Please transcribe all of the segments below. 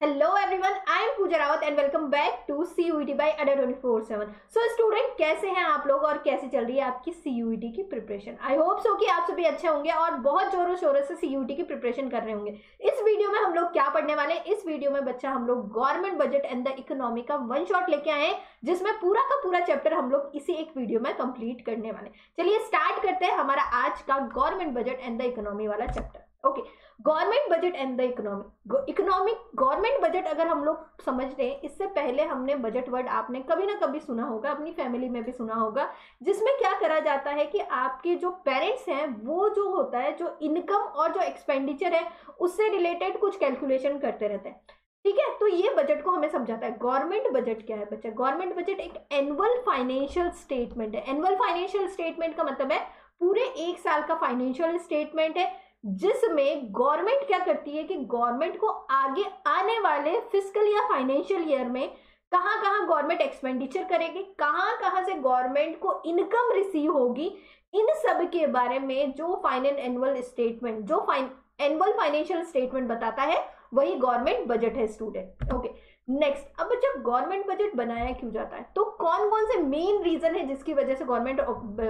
Hello everyone, I am Pooja Rawat and welcome back to CUET by Ada 24/7. So student कैसे हैं आप लोग और कैसे चल रही है आपकी CUET की प्रिपरेशन आई होप सो कि आप सभी अच्छे होंगे और बहुत जोरों शोरों से सी CUET की प्रिपरेशन कर रहे होंगे। इस वीडियो में हम लोग क्या पढ़ने वाले हैं? इस वीडियो में बच्चा हम लोग government budget and the economy का वन शॉट लेके आए जिसमें पूरा का पूरा चैप्टर हम लोग इसी एक वीडियो में कंप्लीट करने वाले चलिए स्टार्ट करते हैं हमारा आज का government budget and the economy वाला chapter okay government budget and the economy economic government budget अगर हम लोग समझ रहे हैं, इससे पहले हमने बजट वर्ड आपने कभी ना कभी सुना होगा, अपनी फैमिली में भी सुना होगा, जिसमें क्या करा जाता है कि आपके जो पेरेंट्स हैं, वो जो होता है, जो इनकम और जो एक्सपेंडिचर है, उससे रिलेटेड कुछ कैलकुलेशन करते रहते हैं। ठीक है? तो ये बजट को हमें समझाता है। गवर्नमेंट बजट क्या है बच्चा? गवर्नमेंट बजट एक एनुअल फाइनेंशियल स्टेटमेंट है। एनुअल फाइनेंशियल स्टेटमेंट का मतलब है, पूरे एक साल का फाइनेंशियल स्टेटमेंट है। जिसमें गवर्नमेंट क्या करती है कि गवर्नमेंट को आगे आने वाले फ़िज़िकल या फाइनेंशियल ईयर में कहाँ कहाँ गवर्नमेंट एक्सपेंडिचर करेगी कहाँ कहाँ से गवर्नमेंट को इनकम रिसीव होगी, इन सब के बारे में जो फाइनल एनुअल स्टेटमेंट जो फाइन एनुअल फाइनेंशियल स्टेटमेंट बताता है, वही गवर्नमेंट बजट है स्टूडेंट ओके नेक्स्ट अब जब गवर्नमेंट बजट बनाया क्यों जाता है? तो कौन कौन से मेन रीजन है जिसकी वजह से गवर्नमेंट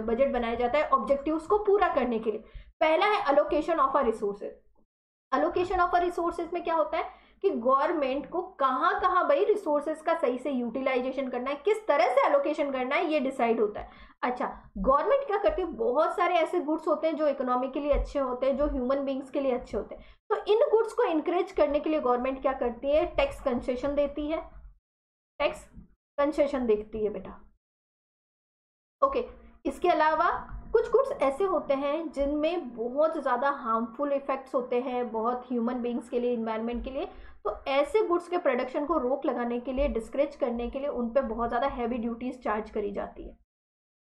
बजट बनाया जाता है? ऑब्जेक्टिव्स को पूरा करने के लिए. पहला है allocation of a resources allocation of a resources में क्या होता है? कि गवर्नमेंट को कहाँ कहाँ भाई रिसोर्सेज का सही से यूटिलाइजेशन करना है, किस तरह से अलोकेशन करना है, ये डिसाइड होता है। अच्छा गवर्नमेंट क्या करती है? बहुत सारे ऐसे गुड्स होते हैं जो इकोनॉमी के लिए अच्छे होते हैं, जो ह्यूमन बींग्स के लिए अच्छे होते हैं। तो इन गुड्स को इंकरेज करने के लिए गवर्नमेंट क्या करती है? टैक्स कंसेशन देती है। टैक्स कंसेशन देखती है बेटा। ओके इसके अलावा कुछ गुड्स ऐसे होते हैं जिनमें बहुत ज़्यादा हार्मफुल इफेक्ट्स होते हैं, बहुत ह्यूमन बींग्स के लिए इन्वायरमेंट के लिए। तो ऐसे गुड्स के प्रोडक्शन को रोक लगाने के लिए डिस्करेज करने के लिए उन पर बहुत ज़्यादा हैवी ड्यूटीज़ चार्ज करी जाती है।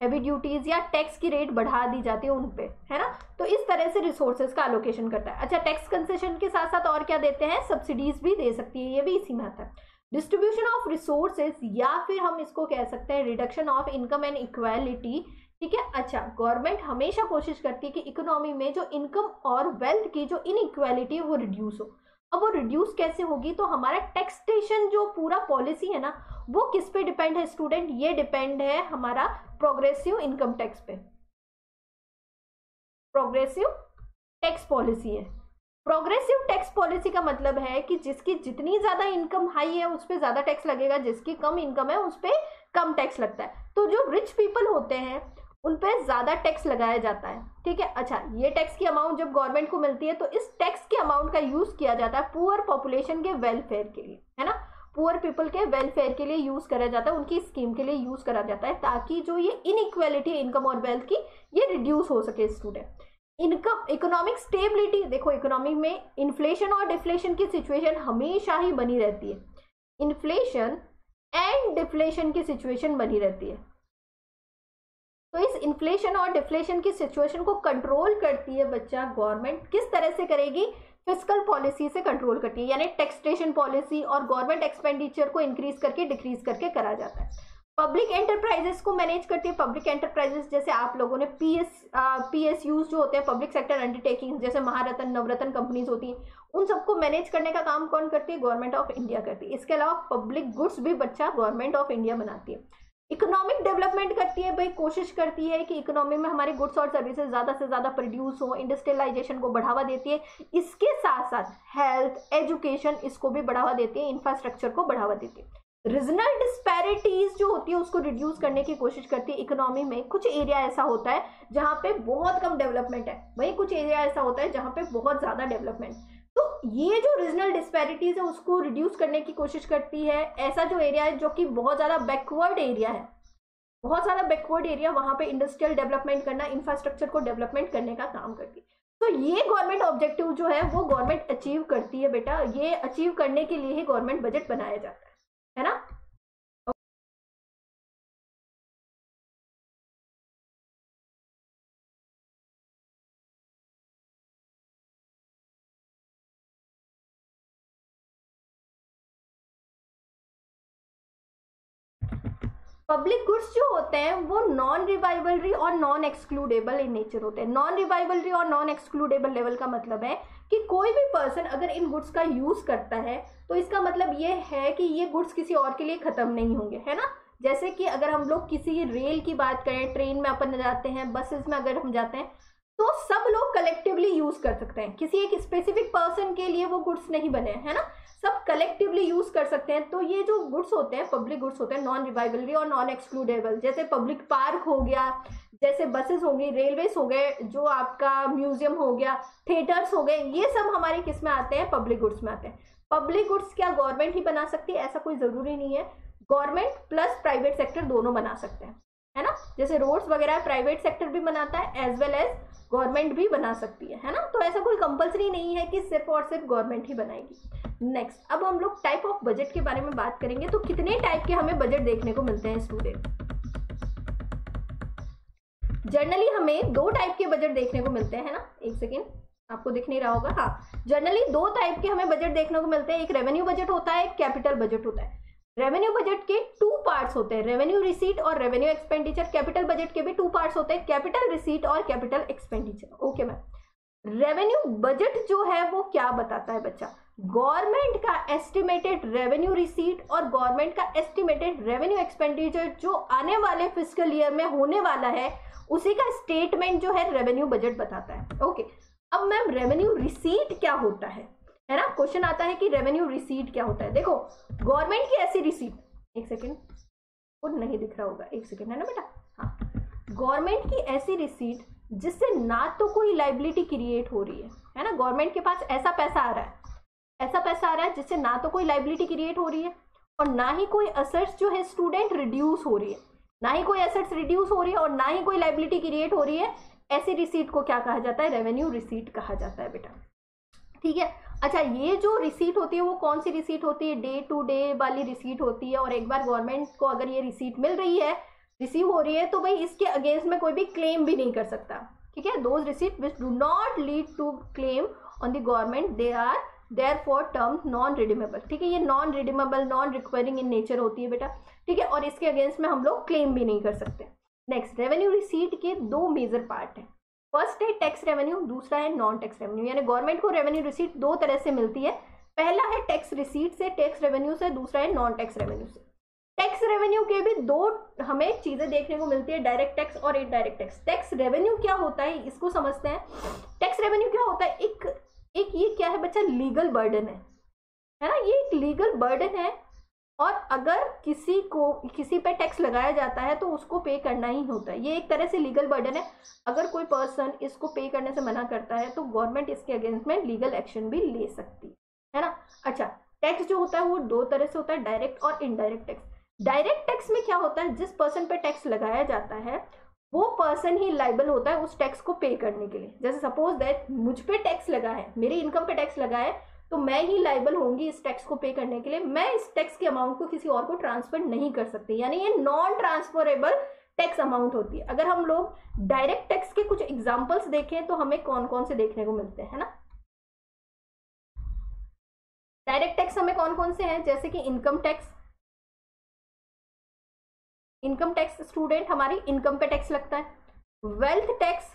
हैवी ड्यूटीज़ या टैक्स की रेट बढ़ा दी जाती है उन पे है ना? तो इस तरह से रिसोर्सेज का एलोकेशन करता है। अच्छा टैक्स कंसेशन के साथ साथ और क्या देते हैं? सब्सिडीज भी दे सकती है, ये भी इसी में आता है। डिस्ट्रीब्यूशन ऑफ़ रिसोर्सेज या फिर हम इसको कह सकते हैं reduction of income and equality ठीक है? अच्छा गवर्नमेंट हमेशा कोशिश करती है कि इकोनॉमी में जो इनकम और वेल्थ की जो इनइक्वालिटी है, वो रिड्यूस हो। अब वो रिड्यूस कैसे होगी? तो हमारा टैक्सटेशन जो पूरा पॉलिसी है ना, वो किस पे डिपेंड है स्टूडेंट ये डिपेंड है हमारा प्रोग्रेसिव इनकम टैक्स पे। प्रोग्रेसिव टैक्स पॉलिसी है। प्रोग्रेसिव टैक्स पॉलिसी का मतलब है कि जिसकी जितनी ज़्यादा इनकम हाई है, उस पर ज़्यादा टैक्स लगेगा, जिसकी कम इनकम है, उस पर कम टैक्स लगता है। तो जो रिच पीपल होते हैं उन पर ज़्यादा टैक्स लगाया जाता है। ठीक है? अच्छा ये टैक्स की अमाउंट जब गवर्नमेंट को मिलती है तो इस टैक्स के अमाउंट का यूज़ किया जाता है पुअर पॉपुलेशन के वेलफेयर के लिए, है ना? पुअर पीपल के वेलफेयर के लिए यूज़ करा जाता है, उनकी स्कीम के लिए यूज़ करा जाता है, ताकि जो ये इनइक्वेलिटी इनकम और वेल्थ की, ये रिड्यूस हो सके स्टूडेंट इनकम इकोनॉमिक स्टेबिलिटी देखो इकोनॉमी में इन्फ्लेशन और डिफ्लेशन की सिचुएशन हमेशा ही बनी रहती है। इन्फ्लेशन एंड डिफ्लेशन की सिचुएशन बनी रहती है। तो इस इन्फ्लेशन और डिफ्लेशन की सिचुएशन को कंट्रोल करती है बच्चा गवर्नमेंट किस तरह से करेगी? फ़िज़िकल पॉलिसी से कंट्रोल करती है, यानी टैक्सटेशन पॉलिसी और गवर्नमेंट एक्सपेंडिचर को इंक्रीज करके डिक्रीज करके करा जाता है। पब्लिक एंटरप्राइजेस को मैनेज करती है। पब्लिक एंटरप्राइजेस जैसे आप लोगों ने P S P S use जो होते हैं पब्लिक सेक्टर अंडरटेकिंग जैसे महारत्न, नवरत्न कंपनीज़ होती हैं, उन सबको मैनेज करने का काम कौन करती है? गवर्नमेंट ऑफ़ इंडिया करती है। इसके अलावा पब्लिक गुड्स भी बच्चा गवर्नमेंट ऑफ़ इंडिया बनाती है। इकोनॉमिक डेवलपमेंट करती है, भाई, कोशिश करती है कि इकोनॉमी में हमारे गुड्स और सर्विसेज़ ज़्यादा से ज़्यादा प्रोड्यूस हो इंडस्ट्रियलाइजेशन को बढ़ावा देती है। इसके साथ साथ हेल्थ एजुकेशन इसको भी बढ़ावा देती है इंफ्रास्ट्रक्चर को बढ़ावा देती है। रीजनल डिस्पैरिटीज जो होती है, उसको रिड्यूस करने की कोशिश करती है इकोनॉमी में। कुछ एरिया ऐसा होता है जहाँ पे बहुत कम डेवलपमेंट है। वहीं कुछ एरिया ऐसा होता है जहाँ पे बहुत ज़्यादा डेवलपमेंट ये जो रीजनल डिस्पैरिटीज है, उसको रिड्यूस करने की कोशिश करती है। ऐसा जो एरिया है, जो कि बहुत ज़्यादा बैकवर्ड एरिया है। बहुत ज़्यादा बैकवर्ड एरिया वहाँ पे इंडस्ट्रियल डेवलपमेंट करना इंफ्रास्ट्रक्चर को डेवलपमेंट करने का काम करती है। तो ये गवर्नमेंट ऑब्जेक्टिव जो है, वो गवर्नमेंट अचीव करती है बेटा। ये अचीव करने के लिए ही गवर्नमेंट बजट बनाया जाता है। है ना? पब्लिक गुड्स जो होते हैं, वो नॉन रिवाइवलरी और नॉन एक्सक्लूडेबल इन नेचर होते हैं। नॉन रिवाइवलरी और नॉन एक्सक्लूडेबल लेवल का मतलब है कि कोई भी पर्सन अगर इन गुड्स का यूज़ करता है तो इसका मतलब ये है कि ये गुड्स किसी और के लिए खत्म नहीं होंगे, है ना? जैसे कि अगर हम लोग किसी रेल की बात करें ट्रेन में अपन जाते हैं बसेस में अगर हम जाते हैं तो सब लोग कलेक्टिवली यूज़ कर सकते हैं। किसी एक स्पेसिफिक पर्सन के लिए वो गुड्स नहीं बने, है ना? सब कलेक्टिवली यूज़ कर सकते हैं। तो ये जो गुड्स होते हैं पब्लिक गुड्स होते हैं नॉन रिवाइबलरी और नॉन एक्सक्लूडेबल जैसे पब्लिक पार्क हो गया, जैसे बसेस हो गई रेलवेज हो गए, जो आपका म्यूज़ियम हो गया थिएटर्स हो गए, ये सब हमारे किसमें आते हैं? पब्लिक गुड्स में आते हैं। पब्लिक गुड्स क्या गवर्नमेंट ही बना सकती है? ऐसा कोई ज़रूरी नहीं है। गवर्नमेंट प्लस प्राइवेट सेक्टर दोनों बना सकते हैं। है ना? जैसे रोड्स वगैरह प्राइवेट सेक्टर भी बनाता है एज वेल एज गवर्नमेंट भी बना सकती है है ना? तो ऐसा कोई कंपलसरी नहीं है कि सिर्फ़ और सिर्फ़ गवर्नमेंट ही बनाएगी। नेक्स्ट अब हम लोग टाइप ऑफ़ बजट के बारे में बात करेंगे तो कितने टाइप के हमें बजट देखने को मिलते हैं स्टूडेंट जनरली हमें दो टाइप के बजट देखने को मिलते हैं ना? एक सेकेंड आपको दिख नहीं रहा होगा? हाँ। जनरली दो टाइप के हमें बजट देखने को मिलते हैं, एक रेवेन्यू बजट होता है, एक कैपिटल बजट होता है। रेवेन्यू बजट के टू पार्ट्स होते हैं रेवेन्यू रिसीट और रेवेन्यू एक्सपेंडिचर कैपिटल बजट के भी टू पार्ट्स होते हैं कैपिटल रिसीट और capital expenditure okay ma'am revenue budget जो है, वो क्या बताता है बच्चा? गवर्नमेंट का एस्टिमेटेड रेवेन्यू रिसीट और गवर्नमेंट का एस्टिमेटेड रेवेन्यू एक्सपेंडिचर जो आने वाले फ़िज़िकल ईयर में होने वाला है, उसी का स्टेटमेंट जो है रेवेन्यू बजट बताता है। Okay okay. अब मैम रेवेन्यू रिसीट क्या होता है? है ना? क्वेश्चन आता है कि रेवेन्यू रिसीट क्या होता है? देखो गवर्नमेंट की ऐसी रिसीट एक सेकेंड वो नहीं दिख रहा होगा, एक सेकेंड है ना बेटा? हाँ। गवर्नमेंट की ऐसी रिसीट जिससे ना तो कोई लाइबिलिटी क्रिएट हो रही है है ना? गवर्नमेंट के पास ऐसा पैसा आ रहा है, ऐसा पैसा आ रहा है जिससे ना तो कोई लाइबिलिटी क्रिएट हो रही है और ना ही कोई असर्ट्स जो है स्टूडेंट रिड्यूस हो रही है। ना ही कोई एसेट्स रिड्यूस हो रही है और ना ही कोई लाइबिलिटी क्रिएट हो रही है, ऐसी रिसीट को क्या कहा जाता है? रेवेन्यू रिसीट कहा जाता है बेटा। ठीक है? अच्छा ये जो रिसीट होती है, वो कौन सी रिसीट होती है? डे टू डे वाली रिसीट होती है और एक बार गवर्नमेंट को अगर ये रिसीट मिल रही है रिसीव हो रही है तो भाई इसके अगेंस्ट में कोई भी क्लेम भी नहीं कर सकता। ठीक है? Those receipt which do not lead to claim on the government they are therefore term non redeemable ठीक है? ये non redeemable non requiring in nature होती है बेटा। ठीक है? और इसके अगेंस्ट में हम लोग क्लेम भी नहीं कर सकते। नेक्स्ट रेवेन्यू रिसीट के दो मेजर पार्ट हैं। फ़र्स्ट है टैक्स रेवेन्यू, दूसरा है नॉन टैक्स रेवेन्यू। यानी गवर्नमेंट को रेवेन्यू रिसीट दो तरह से मिलती है। पहला है टैक्स रिसीट से, टैक्स रेवेन्यू से, दूसरा है नॉन टैक्स रेवेन्यू से। टैक्स रेवेन्यू के भी दो हमें चीज़ें देखने को मिलती है, डायरेक्ट टैक्स और इनडायरेक्ट टैक्स। टैक्स रेवेन्यू क्या होता है, इसको समझते हैं। टैक्स रेवेन्यू क्या होता है, एक एक ये क्या है बच्चा, लीगल बर्डन है। है ना, ये एक लीगल बर्डन है और अगर किसी को, किसी पे टैक्स लगाया जाता है तो उसको पे करना ही होता है। ये एक तरह से लीगल बर्डन है। अगर कोई पर्सन इसको पे करने से मना करता है तो गवर्नमेंट इसके अगेंस्ट में लीगल एक्शन भी ले सकती है। ना? अच्छा टैक्स जो होता है, वो दो तरह से होता है डायरेक्ट और इनडायरेक्ट टैक्स डायरेक्ट टैक्स में क्या होता है? जिस पर्सन पे टैक्स लगाया जाता है, वो पर्सन ही लाइबल होता है उस टैक्स को पे करने के लिए। जैसे सपोज़ दैट मुझ पे टैक्स लगा है, मेरी इनकम पे टैक्स लगा है तो मैं ही लाइबल होंगी इस टैक्स को पे करने के लिए। मैं इस टैक्स के अमाउंट को किसी और को ट्रांसफ़र नहीं कर सकती। यानी ये नॉन ट्रांसफरेबल टैक्स अमाउंट होती है। अगर हम लोग डायरेक्ट टैक्स के कुछ एग्जाम्पल्स देखें तो हमें कौन कौन से देखने को मिलते हैं ना? डायरेक्ट टैक्स हमें कौन कौन से हैं? जैसे कि income tax income tax student हमारी इनकम पे टैक्स लगता है। वेल्थ टैक्स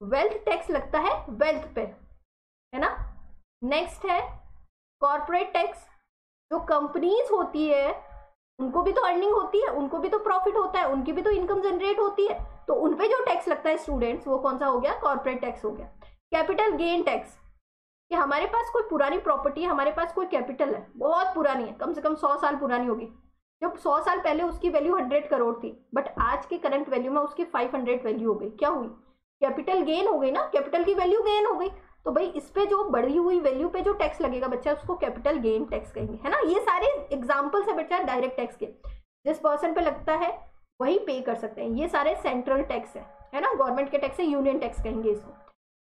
वेल्थ टैक्स लगता है वेल्थ पे, है ना? नेक्स्ट है कॉरपोरेट टैक्स जो कंपनीज़ होती है, उनको भी तो अर्निंग होती है, उनको भी तो प्रॉफिट होता है, उनकी भी तो इनकम जनरेट होती है। तो उन पे जो टैक्स लगता है स्टूडेंट्स वो कौन सा हो गया? कॉर्पोरेट टैक्स हो गया। कैपिटल गेन टैक्स कि हमारे पास कोई पुरानी प्रॉपर्टी है, हमारे पास कोई कैपिटल है, बहुत पुरानी है, कम से कम सौ साल पुरानी होगी। जब सौ साल पहले उसकी वैल्यू हंड्रेड करोड़ थी बट आज के करंट वैल्यू में उसकी फाइव हंड्रेड वैल्यू हो गई। क्या हुई? कैपिटल गेन हो गई ना? कैपिटल की वैल्यू गेन हो गई। तो भाई इस पे जो बढ़ी हुई वैल्यू पे जो टैक्स लगेगा बच्चा, उसको कैपिटल गेन टैक्स कहेंगे, है ना? ये सारे एग्जाम्पल्स है बच्चा डायरेक्ट टैक्स के। जिस पर्सन पे लगता है, वही पे कर सकते हैं। ये सारे सेंट्रल टैक्स है है ना? गवर्नमेंट के टैक्स है यूनियन टैक्स कहेंगे इसको।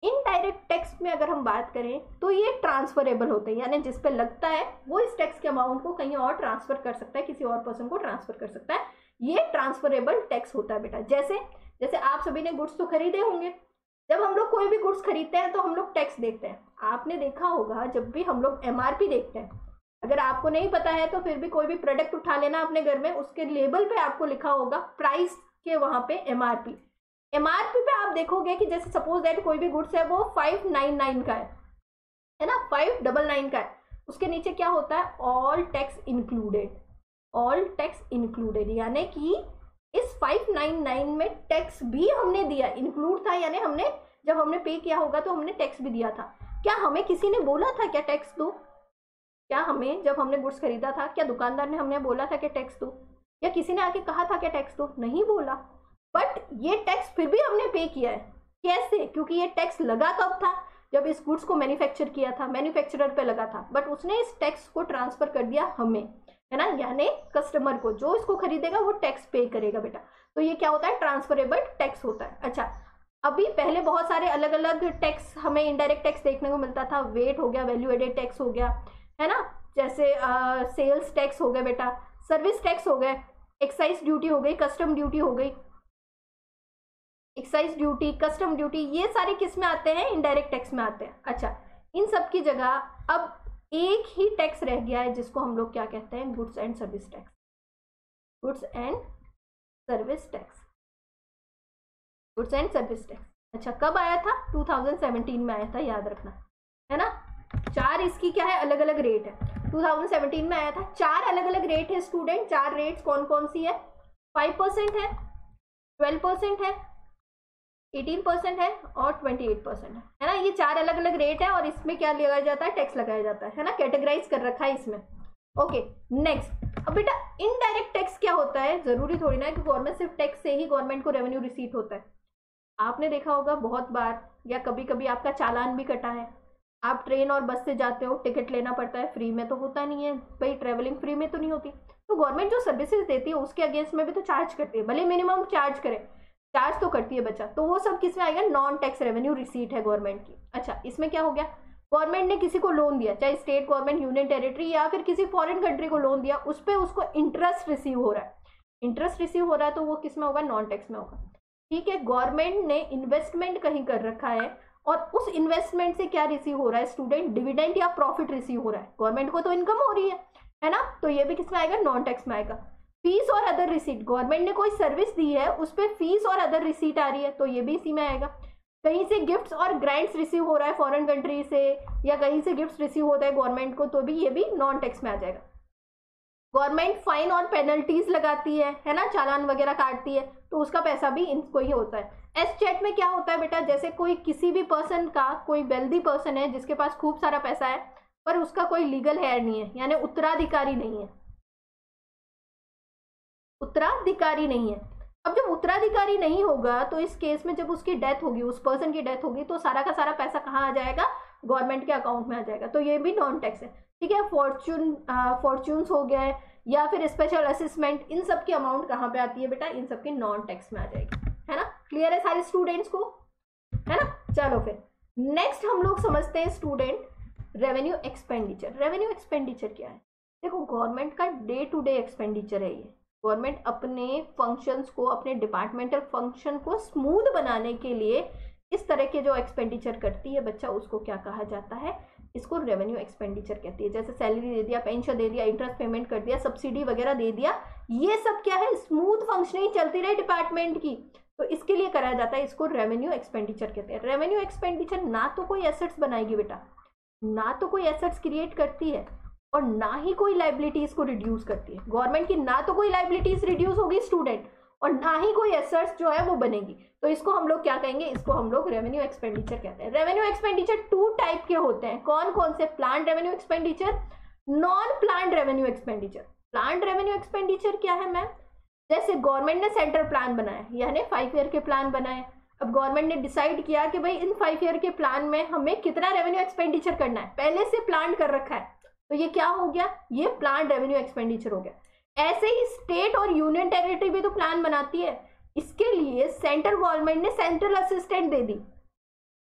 इनडायरेक्ट टैक्स में अगर हम बात करें तो ये ट्रांसफरेबल होते हैं। यानी जिस पे लगता है, वो इस टैक्स के अमाउंट को कहीं और ट्रांसफ़र कर सकता है, किसी और पर्सन को ट्रांसफ़र कर सकता है। ये ट्रांसफरेबल टैक्स होता है बेटा। जैसे जैसे आप सभी ने गुड्स तो खरीदे होंगे जब हम लोग कोई भी गुड्स खरीदते हैं तो हम लोग टैक्स देखते हैं। आपने देखा होगा, जब भी हम लोग एमआरपी देखते हैं, अगर आपको नहीं पता है तो फिर भी कोई भी प्रोडक्ट उठा लेना अपने घर में, उसके लेबल पे आपको लिखा होगा प्राइस के वहाँ पे M R P M R P पे आप देखोगे कि जैसे सपोज़ दैट कोई भी गुड्स है, वो फाइव नाइन नाइन का है। है ना? फाइव डबल नाइन का है। उसके नीचे क्या होता है? All tax included all tax included यानी कि इस 599 में टैक्स भी हमने दिया इंक्लूड था, यानी हमने, जब हमने पे किया होगा तो हमने टैक्स भी दिया था। क्या हमें किसी ने बोला था क्या टैक्स दो? क्या हमें, जब हमने गुड्स खरीदा था, क्या दुकानदार ने हमने बोला था कि टैक्स दो? या किसी ने आके कहा था क्या टैक्स दो? नहीं बोला। बट ये टैक्स फिर भी हमने पे किया है। कैसे? क्योंकि ये टैक्स लगा कब था? जब इस गुड्स को मैन्युफैक्चर किया था मैन्युफैक्चरर पे लगा था। बट उसने इस टैक्स को ट्रांसफ़र कर दिया हमें। है ना? यानी कस्टमर को, जो इसको खरीदेगा, वो टैक्स पे करेगा बेटा। तो ये क्या होता है? ट्रांसफरेबल टैक्स होता है। अच्छा अभी पहले बहुत सारे अलग अलग टैक्स हमें इनडायरेक्ट टैक्स देखने को मिलता था। वेट हो गया वैल्यू एडेड टैक्स हो गया, है ना? जैसे सेल्स टैक्स हो गया बेटा सर्विस टैक्स हो गए एक्साइज ड्यूटी हो गई कस्टम ड्यूटी हो गई। एक्साइज ड्यूटी कस्टम ड्यूटी ये सारे किसमें आते हैं? इनडायरेक्ट टैक्स में आते हैं। अच्छा इन सब की जगह, अब एक ही टैक्स रह गया है जिसको हम लोग क्या कहते हैं? Goods and service tax goods and service tax goods and service tax अच्छा कब आया था? 2017 में आया था, याद रखना। है ना? चार इसकी क्या है? अलग अलग रेट है 2017 में आया था। चार अलग अलग रेट है स्टूडेंट चार रेट्स कौन कौन सी है? फाइव परसेंट है ट्वेल्व परसेंट है एटीन परसेंट है और ट्वेंटी एट परसेंट है। है ना? ये चार अलग अलग रेट है और इसमें क्या लगाया जाता है? टैक्स लगाया जाता है। ना? कैटेगराइज कर रखा है इसमें। ओके नेक्स्ट अब बेटा इनडायरेक्ट टैक्स क्या होता है? ज़रूरी थोड़ी ना कि गवर्नमेंट सिर्फ़ टैक्स से ही गवर्नमेंट को रेवेन्यू रिसीट होता है। आपने देखा होगा बहुत बार, या कभी कभी आपका चालान भी कटा है। आप ट्रेन और बस से जाते हो टिकट लेना पड़ता है। फ्री में तो होता नहीं है। भाई ट्रेवलिंग फ्री में तो नहीं होती। तो गवर्नमेंट जो सर्विसेज़ देती है, उसके अगेंस्ट में भी तो चार्ज करती है। भले मिनिमम चार्ज करे। चार्ज तो करती है बच्चा। तो वो सब किसमें आएगा? नॉन टैक्स रेवेन्यू रिसीट है गवर्नमेंट की। अच्छा इसमें क्या हो गया? गवर्नमेंट ने किसी को लोन दिया, चाहे स्टेट गवर्नमेंट यूनियन टेरिटरी या फिर किसी फॉरेन कंट्री को लोन दिया, उस पर उसको इंटरेस्ट रिसीव हो रहा है। इंटरेस्ट रिसीव हो रहा है तो वो किसमें होगा? नॉन टैक्स में होगा। ठीक है गवर्नमेंट ने इन्वेस्टमेंट कहीं कर रखा है और उस इन्वेस्टमेंट से क्या रिसीव हो रहा है? स्टूडेंट डिविडेंड या प्रॉफिट रिसीव हो रहा है। गवर्नमेंट को तो इनकम हो रही है है ना? तो ये भी किसमें आएगा? नॉन टैक्स में आएगा। फ़ीस और अदर रिसीट गवर्नमेंट ने कोई सर्विस दी है, उस पर फ़ीस और अदर रिसीट आ रही है तो ये भी इसी में आएगा। कहीं से गिफ्ट्स और ग्रांट्स रिसीव हो रहा है फॉरेन कंट्री से, या कहीं से गिफ्ट्स रिसीव होता है गवर्नमेंट को तो भी ये भी नॉन टैक्स में आ जाएगा। गवर्नमेंट फाइन और पेनल्टीज लगाती है है ना? चालान वगैरह काटती है तो उसका पैसा भी इनको ही होता है। एस चेट में क्या होता है बेटा? जैसे कोई किसी भी पर्सन का, कोई वेल्दी पर्सन है, जिसके पास खूब सारा पैसा है, पर उसका कोई लीगल हेयर नहीं है, यानी उत्तराधिकारी नहीं है। उत्तराधिकारी नहीं है। अब जब उत्तराधिकारी नहीं होगा तो इस केस में जब उसकी डेथ होगी, उस पर्सन की डेथ होगी तो सारा का सारा पैसा कहाँ आ जाएगा? गवर्नमेंट के अकाउंट में आ जाएगा। तो ये भी नॉन टैक्स है। ठीक है फॉर्चून फॉर्चून्स हो गए, या फिर स्पेशल असिस्मेंट इन सब की अमाउंट कहाँ पे आती है बेटा? इन सब की नॉन टैक्स में आ जाएगी। है ना? क्लियर है सारे स्टूडेंट्स को? है ना? चलो फिर। नेक्स्ट हम लोग समझते हैं student revenue expenditure revenue expenditure क्या है? देखो गवर्नमेंट का डे टू डे एक्सपेंडिचर है ये। गवर्नमेंट अपने फ़ंक्शंस को, अपने डिपार्टमेंटल फ़ंक्शन को स्मूथ बनाने के लिए इस तरह के जो एक्सपेंडिचर करती है बच्चा, उसको क्या कहा जाता है? इसको रेवेन्यू एक्सपेंडिचर कहती है। जैसे सैलरी दे दिया पेंशन दे दिया इंटरेस्ट पेमेंट कर दिया सब्सिडी वगैरह दे दिया, ये सब क्या है? स्मूथ फंक्शनिंग चलती रहे डिपार्टमेंट की। तो इसके लिए कराया जाता है इसको रेवेन्यू एक्सपेंडिचर कहते हैं। रेवेन्यू एक्सपेंडिचर ना तो कोई एसेट्स बनाएगी बेटा। ना तो कोई एसेट्स क्रिएट करती है। और ना ही कोई लाइबिलिटीज को रिड्यूस करती है। गवर्नमेंट की ना तो कोई लाइबिलिटीज रिड्यूस होगी स्टूडेंट और ना ही कोई एसेट्स जो है वो बनेगी। तो इसको हम लोग क्या कहेंगे? इसको हम लोग रेवेन्यू एक्सपेंडिचर कहते हैं। रेवेन्यू एक्सपेंडिचर टू टाइप के होते हैं। कौन कौन से? Plan revenue expenditure non plan revenue expenditure plan revenue expenditure क्या है मैम जैसे गवर्नमेंट ने सेंट्रल प्लान बनाया यानी फाइव ईयर के प्लान बनाए अब गवर्नमेंट ने डिसाइड किया कि भाई इन फाइव ईयर के प्लान में हमें कितना रेवेन्यू एक्सपेंडिचर करना है। पहले से प्लान कर रखा है। तो ये क्या हो गया? ये प्लान रेवेन्यू एक्सपेंडिचर हो गया। ऐसे ही स्टेट और यूनियन टेरिटरी भी तो प्लान बनाती है। इसके लिए सेंट्रल गवर्नमेंट ने सेंट्रल असिस्टेंट दे दी।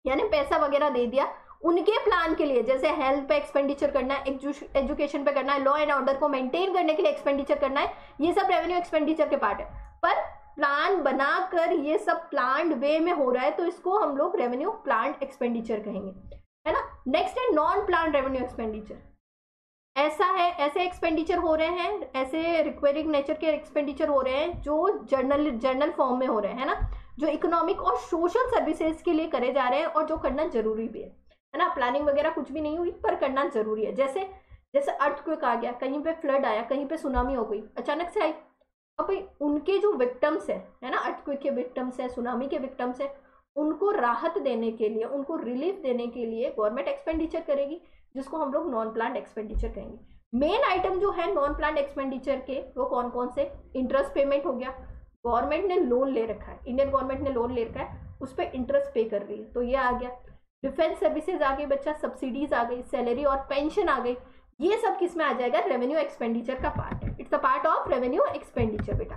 यानी पैसा वगैरह दे दिया उनके प्लान के लिए। जैसे हेल्थ पे एक्सपेंडिचर करना है एजुकेशन पे करना है लॉ एंड ऑर्डर को मेंटेन करने के लिए एक्सपेंडिचर करना है, ये सब रेवेन्यू एक्सपेंडिचर के पार्ट है। पर प्लान बनाकर ये सब प्लान वे में हो रहा है तो इसको हम लोग रेवेन्यू प्लान एक्सपेंडिचर कहेंगे। है ना? नेक्स्ट है नॉन प्लान रेवेन्यू एक्सपेंडिचर ऐसा है, ऐसे एक्सपेंडिचर हो रहे हैं, ऐसे रिक्वायरिंग नेचर के एक्सपेंडिचर हो रहे हैं, जो जर्नल जर्नल फॉर्म में हो रहे हैं ना? जो इकोनॉमिक और सोशल सर्विसेज़ के लिए करे जा रहे हैं और जो करना ज़रूरी भी है। है ना? प्लानिंग वगैरह कुछ भी नहीं हुई, पर करना ज़रूरी है। जैसे जैसे अर्थ क्विक आ गया, कहीं पे फ्लड आया, कहीं पे सुनामी हो गई, अचानक से आई। अब भाई, उनके जो विक्टम्स है है ना? अर्थ क्विक के विक्टम्स है सुनामी के विक्टम्स है, उनको राहत देने के लिए, उनको रिलीफ देने के लिए गवर्नमेंट एक्सपेंडिचर करेगी। जिसको हम लोग नॉन प्लान एक्सपेंडिचर कहेंगे। मेन आइटम जो है नॉन प्लान एक्सपेंडिचर के, वो कौन कौन से? इंटरेस्ट पेमेंट हो गया। गवर्नमेंट ने लोन ले रखा है। इंडियन गवर्नमेंट ने लोन ले रखा है। उस पर इंटरेस्ट पे कर रही है। तो ये आ गया। डिफेंस सर्विसेज़ आ गई बच्चा सब्सिडीज आ गई सैलरी और पेंशन आ गई। ये सब किसमें आ जाएगा? रेवेन्यू एक्सपेंडिचर का पार्ट है। It's a part of revenue expenditure बेटा।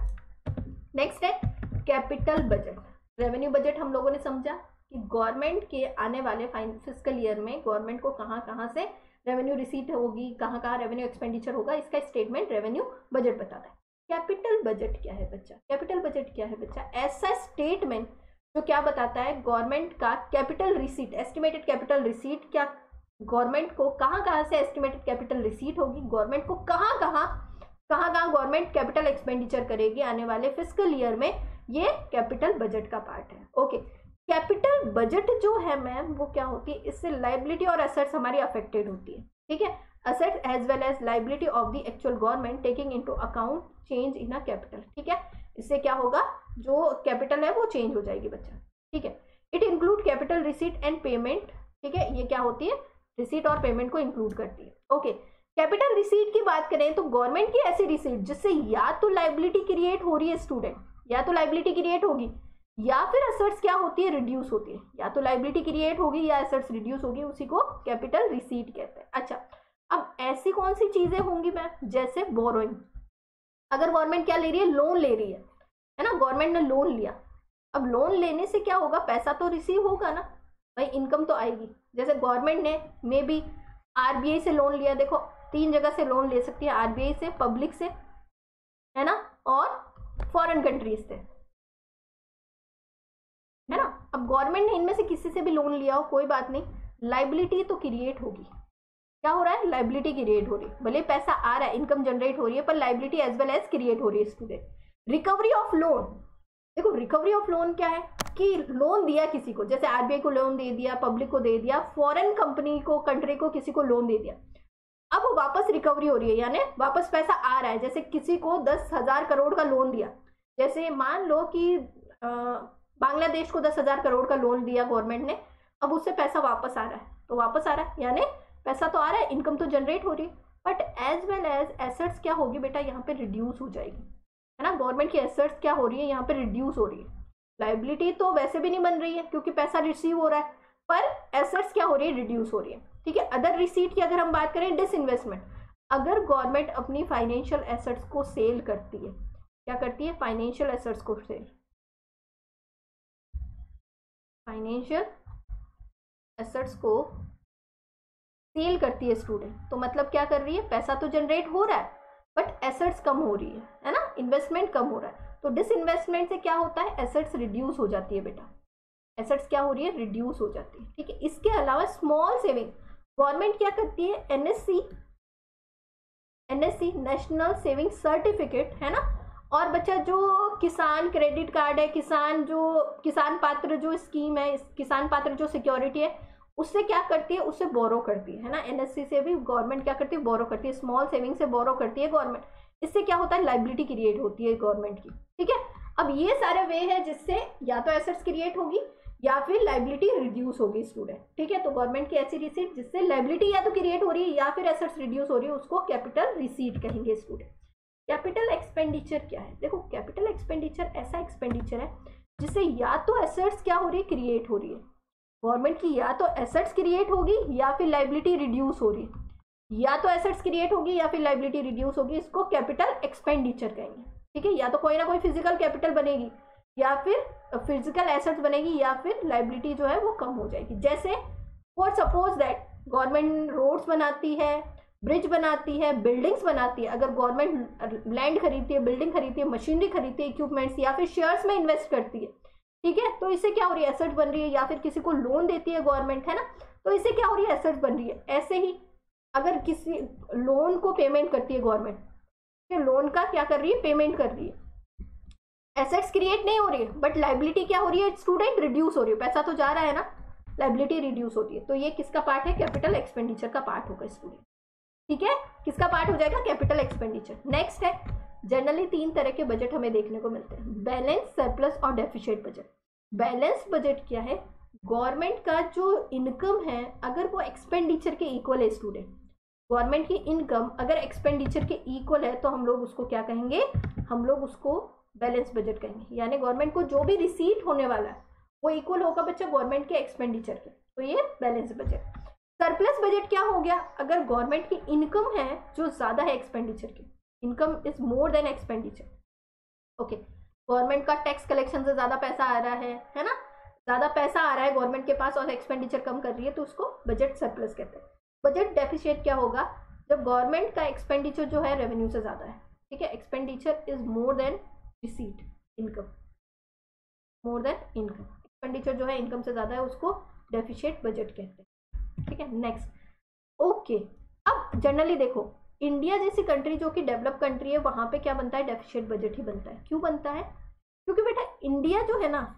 नेक्स्ट है कैपिटल बजट रेवेन्यू बजट हम लोगों ने समझा। कि गवर्नमेंट के आने वाले फ़िज़िकल ईयर में गवर्नमेंट को कहाँ कहाँ से रेवेन्यू रिसीट होगी, कहाँ कहाँ रेवेन्यू एक्सपेंडिचर होगा, इसका स्टेटमेंट रेवेन्यू बजट बताता है। कैपिटल बजट क्या है बच्चा? कैपिटल बजट क्या है बच्चा? ऐसा स्टेटमेंट जो क्या बताता है? गवर्नमेंट का capital receipt estimated capital receipt क्या? गवर्नमेंट को कहाँ कहाँ से एस्टिमेटेड कैपिटल रिसीट होगी? गवर्नमेंट को कहाँ कहाँ कहाँ कहाँ गवर्नमेंट कैपिटल एक्सपेंडिचर करेगी आने वाले फ़िज़िकल ईयर में? ये कैपिटल बजट का पार्ट है। ओके कैपिटल बजट जो है मैम, वो क्या होती है? इससे लाइबिलिटी और एसेट्स हमारी अफेक्टेड होती है। ठीक है? Assets as well as liability of the actual government taking into account change in a capital ठीक है? इससे क्या होगा? जो कैपिटल है, वो चेंज हो जाएगी बच्चा। ठीक है? It include capital receipt and payment ठीक है? ये क्या होती है? रिसीट और पेमेंट को इंक्लूड करती है। ओके कैपिटल रिसीट की बात करें तो गवर्नमेंट की ऐसी रिसीट जिससे या तो लाइबिलिटी क्रिएट हो रही है स्टूडेंट या तो लाइबिलिटी क्रिएट होगी। या फिर एसेट्स क्या होती है? रिड्यूस होती है। या तो लाइबिलिटी क्रिएट होगी या एसेट्स रिड्यूस होगी, उसी को कैपिटल रिसीट कहते हैं। अच्छा अब ऐसी कौन सी चीज़ें होंगी मैम? जैसे बोरोइंग अगर गवर्नमेंट क्या ले रही है? लोन ले रही है। है ना? गवर्नमेंट ने लोन लिया। अब लोन लेने से क्या होगा? पैसा तो रिसीव होगा ना। भाई इनकम तो आएगी। जैसे गवर्नमेंट ने मे बी आरबीआई से लोन लिया। देखो, तीन जगह से लोन ले सकती है। आरबीआई से पब्लिक से, है ना? और फॉरेन कंट्रीज़ से। गवर्नमेंट ने इनमें से किसी से भी लोन लिया हो, कोई बात नहीं। लाइबिलिटी तो क्रिएट होगी। क्या हो रहा है? लाइबिलिटी क्रिएट हो रही। है भले पैसा आ रहा है इनकम जनरेट हो रही है, पर liability as well as create हो रही है स्टूडेंट रिकवरी ऑफ़ लोन देखो रिकवरी ऑफ़ लोन क्या है? कि लोन दिया किसी को, जैसे आरबीआई को लोन दे दिया पब्लिक को दे दिया फॉरेन कंपनी को कंट्री को किसी को लोन दे दिया। अब वो वापस रिकवरी हो रही है, यानी वापस पैसा आ रहा है। जैसे किसी को दस हज़ार करोड़ का लोन दिया। जैसे मान लो कि बांग्लादेश को दस हज़ार करोड़ का लोन दिया गवर्नमेंट ने, अब उससे पैसा वापस आ रहा है। तो वापस आ रहा है, यानी पैसा तो आ रहा है इनकम तो जनरेट हो रही है। But as well as assets क्या होगी बेटा? यहाँ पे रिड्यूस हो जाएगी। है ना? गवर्नमेंट की एसेट्स क्या हो रही है, यहाँ पे रिड्यूस हो रही है। लाइबिलिटी तो वैसे भी नहीं बन रही है, क्योंकि पैसा रिसीव हो रहा है, पर एसेट्स क्या हो रही है रिड्यूस हो रही है। ठीक है? अदर रिसीट की अगर हम बात करें डिस इन्वेस्टमेंट अगर गवर्नमेंट अपनी फाइनेंशियल एसेट्स को सेल करती है, क्या करती है? फाइनेंशियल एसेट्स को सेल फाइनेंशियल एसेट्स को सेल करती है स्टूडेंट तो मतलब क्या कर रही है? पैसा तो जनरेट हो रहा है बट एसेट्स कम हो रही है है ना? इन्वेस्टमेंट कम हो रहा है. तो डिस इन्वेस्टमेंट से क्या होता है? एसेट्स रिड्यूस हो जाती है बेटा. एसेट्स क्या हो रही है? रिड्यूस हो जाती है, ठीक है? इसके अलावा स्मॉल सेविंग गवर्नमेंट क्या करती है? NSC NSC national saving certificate है ना? और बच्चा, जो किसान क्रेडिट कार्ड है, किसान जो, किसान पात्र जो स्कीम है किसान पात्र जो सिक्योरिटी है, उससे क्या करती है? उससे बोरो करती है ना? एनएससी से भी गवर्नमेंट क्या करती है? बोरो करती है। स्मॉल सेविंग से बोरो करती है गवर्नमेंट इससे क्या होता है? लाइबिलिटी क्रिएट होती है गवर्नमेंट की, ठीक है? अब ये सारे वे है जिससे या तो एसेट्स क्रिएट होगी, या फिर लाइबिलिटी रिड्यूस होगी स्टूडेंट ठीक है? तो गवर्नमेंट की ऐसी रिसीट जिससे लाइबिलिटी या तो क्रिएट हो रही है, या फिर एसेट्स रिड्यूस हो रही है, उसको कैपिटल रिसीट कहेंगे स्टूडेंट कैपिटल एक्सपेंडिचर क्या है? देखो, कैपिटल एक्सपेंडिचर ऐसा एक्सपेंडिचर है जिससे या तो एसेट्स क्या हो रही है क्रिएट हो रही है। गवर्नमेंट की या तो एसेट्स क्रिएट होगी या फिर लाइबिलिटी रिड्यूस हो रही है। या तो एसेट्स क्रिएट होगी या फिर लाइबिलिटी रिड्यूस होगी, इसको कैपिटल एक्सपेंडिचर कहेंगे। ठीक है? या तो कोई ना कोई फ़िज़िकल कैपिटल बनेगी, या फिर फ़िज़िकल एसेट्स बनेगी, या फिर लाइबिलिटी जो है वो कम हो जाएगी। जैसे for suppose that government roads बनाती है ब्रिज बनाती है, बिल्डिंग्स बनाती है, अगर गवर्नमेंट लैंड खरीदती है, बिल्डिंग खरीदती है, मशीनरी खरीदती है इक्विपमेंट्स या फिर शेयर्स में इन्वेस्ट करती है, ठीक है? तो इससे क्या हो रही है एसेट बन रही है या फिर किसी को लोन देती है गवर्नमेंट है ना? तो इससे क्या हो रही है एसेट बन रही है। ऐसे ही अगर किसी लोन को पेमेंट करती है गवर्नमेंट लोन का क्या कर रही है पेमेंट कर रही है। एसेट्स क्रिएट नहीं हो रही है बट लाइबिलिटी क्या हो रही है स्टूडेंट रिड्यूस हो रही है। पैसा तो जा रहा है ना लाइबिलिटी रिड्यूस होती है। तो ये किसका पार्ट है? कैपिटल एक्सपेंडिचर का पार्ट होगा स्टूडेंट ठीक है? किसका पार्ट हो जाएगा? कैपिटल एक्सपेंडिचर नेक्स्ट है. जनरली तीन तरह के बजट हमें देखने को मिलते हैं. बैलेंस सरप्लस और डेफिशिएट बजट बैलेंस बजट क्या है? गवर्नमेंट का जो इनकम है, अगर वो एक्सपेंडिचर के इक्वल है स्टूडेंट गवर्नमेंट की इनकम अगर एक्सपेंडिचर के इक्वल है तो हम लोग उसको क्या कहेंगे? हम लोग उसको बैलेंस बजट कहेंगे. यानी गवर्नमेंट को जो भी रिसीट होने वाला है, वो इक्वल होगा बच्चा गवर्नमेंट के एक्सपेंडिचर के. तो ये बैलेंस बजट सरप्लस बजट क्या हो गया? अगर गवर्नमेंट की इनकम है जो ज़्यादा है एक्सपेंडिचर की, income is more than expenditure. Okay, government का टैक्स कलेक्शन से ज़्यादा पैसा आ रहा है है ना? ज़्यादा पैसा आ रहा है गवर्नमेंट के पास और एक्सपेंडिचर कम कर रही है तो उसको बजट सरप्लस कहते हैं। बजट डेफिशिएट क्या होगा? जब गवर्नमेंट का एक्सपेंडिचर जो है रेवेन्यू से ज़्यादा है, ठीक है? Expenditure is more than receipt income more than income expenditure जो है इनकम से ज़्यादा है, उसको डेफिशिएट बजट कहते हैं। ठीक है नेक्स्ट ओके अब जनरली देखो इंडिया जैसी कंट्री जो कि डेवलप कंट्री है, वहाँ पे क्या बनता है? डेफिशिएट बजट ही बनता है। क्यों बनता है? क्योंकि बेटा इंडिया जो है ना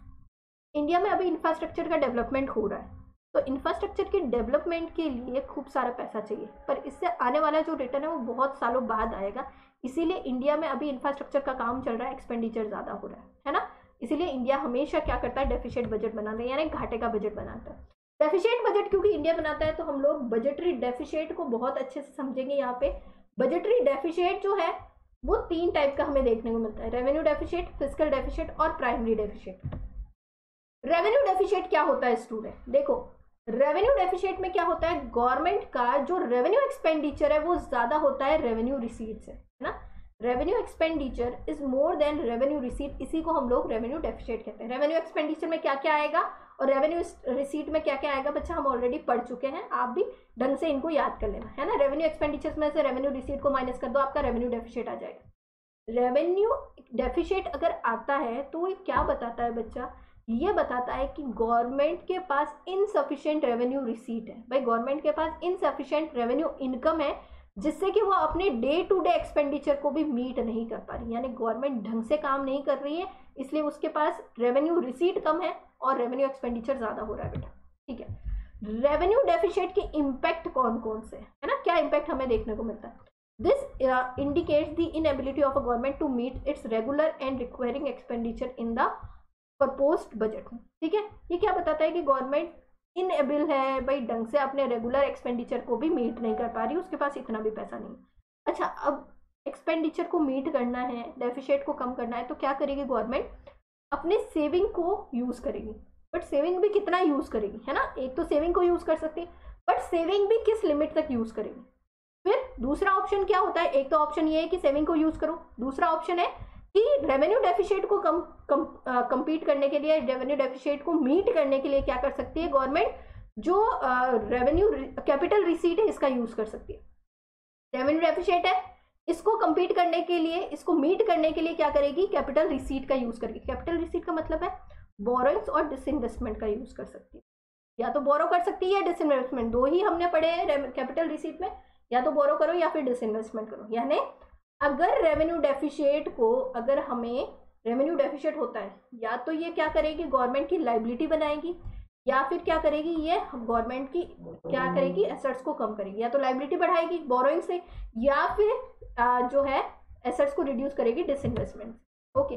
इंडिया में अभी इंफ्रास्ट्रक्चर का डेवलपमेंट हो रहा है। तो इंफ्रास्ट्रक्चर के डेवलपमेंट के लिए खूब सारा पैसा चाहिए। पर इससे आने वाला जो रिटर्न है, वो बहुत सालों बाद आएगा। इसीलिए इंडिया में अभी इंफ्रास्ट्रक्चर का काम चल रहा है एक्सपेंडिचर ज़्यादा हो रहा है। है ना? इसीलिए इंडिया हमेशा क्या करता है? डेफिशिएट बजट बनाता है, यानी घाटे का बजट बनाता है। डेफिशिएट बजट क्योंकि इंडिया बनाता है तो हम लोग बजटरी डेफिशिएट को बहुत अच्छे से समझेंगे यहाँ पे। बजटरी डेफिशिएट जो है, वो तीन टाइप का हमें देखने को मिलता है। रेवेन्यू डेफिशिएट फ़िज़िकल डेफिशिएट और प्राइमरी डेफिशिएट रेवेन्यू डेफिशिएट क्या होता है स्टूडेंट देखो रेवेन्यू डेफिशिएट में क्या होता है? गवर्नमेंट का जो रेवेन्यू एक्सपेंडिचर है, वो ज़्यादा होता है रेवेन्यू रिसीट से, है ना? Revenue expenditure is more than revenue receipt इसी को हम लोग रेवेन्यू डेफिशिएट कहते हैं। रेवेन्यू एक्सपेंडिचर में क्या क्या आएगा और रेवेन्यू रिसीट में क्या क्या आएगा? बच्चा, हम ऑलरेडी पढ़ चुके हैं। आप भी ढंग से इनको याद कर लेना, है ना? रेवेन्यू एक्सपेंडिचर में से रेवेन्यू रिसीट को माइनस कर दो, आपका रेवेन्यू डेफिशिएट आ जाएगा। रेवेन्यू डेफिशिएट अगर आता है तो ये क्या बताता है बच्चा? ये बताता है कि गवर्नमेंट के पास इनसफिशियंट रेवेन्यू रिसीट है। भाई गवर्नमेंट के पास इनसफिशियंट रेवेन्यू इनकम है जिससे कि वो अपने डे टू डे एक्सपेंडिचर को भी मीट नहीं कर पा रही। यानी गवर्नमेंट ढंग से काम नहीं कर रही है, इसलिए उसके पास रेवेन्यू रिसीट कम है और रेवेन्यू एक्सपेंडिचर ज़्यादा हो रहा है बेटा। ठीक है? रेवेन्यू डेफिशिएट के इम्पैक्ट कौन कौन से है? ना? क्या इम्पैक्ट हमें देखने को मिलता है? This indicates the inability of a government to meet its regular and requiring expenditure in the proposed budget ठीक है? ये क्या बताता है कि गवर्नमेंट इनएबल है, भाई, ढंग से अपने रेगुलर एक्सपेंडिचर को भी मीट नहीं कर पा रही, उसके पास इतना भी पैसा नहीं। अच्छा अब एक्सपेंडिचर को मीट करना है डेफिशिएट को कम करना है तो क्या करेगी गवर्नमेंट अपने सेविंग को यूज़ करेगी। बट सेविंग भी कितना यूज़ करेगी, है ना? एक तो सेविंग को यूज़ कर सकती है बट सेविंग भी किस लिमिट तक यूज़ करेगी? फिर दूसरा ऑप्शन क्या होता है? एक तो ऑप्शन ये है कि सेविंग को यूज़ करो, दूसरा ऑप्शन है कि रेवेन्यू डेफिशिएट को कम कम कम्पीट करने के लिए रेवेन्यू डेफिशिएट को मीट करने के लिए क्या कर सकती है गवर्नमेंट जो रेवेन्यू कैपिटल रिसीट है, इसका यूज़ कर सकती है। रेवेन्यू डेफिशिएट है, इसको कंपीट करने के लिए, इसको मीट करने के लिए क्या करेगी? कैपिटल रिसीट का यूज़ करेगी। कैपिटल रिसीट का मतलब है बोरोइंग्स और डिसइन्वेस्टमेंट का यूज़ कर सकती है। या तो बोरो कर सकती है या डिसइन्वेस्टमेंट दो ही हमने पढ़े हैं कैपिटल रिसीट में। या तो बोरो करो या फिर डिसइन्वेस्टमेंट करो। यानी अगर रेवेन्यू डेफिशिएट को, अगर हमें रेवेन्यू डेफिशिएट होता है, या तो ये क्या करेगी? गवर्नमेंट की लाइबिलिटी बनाएगी, या फिर क्या करेगी? ये गवर्नमेंट की क्या करेगी? एसेट्स को कम करेगी, या तो लाइबिलिटी बढ़ाएगी बोरोइंग से, या फिर जो है एसेट्स को रिड्यूस करेगी डिसइन्वेस्टमेंट ओके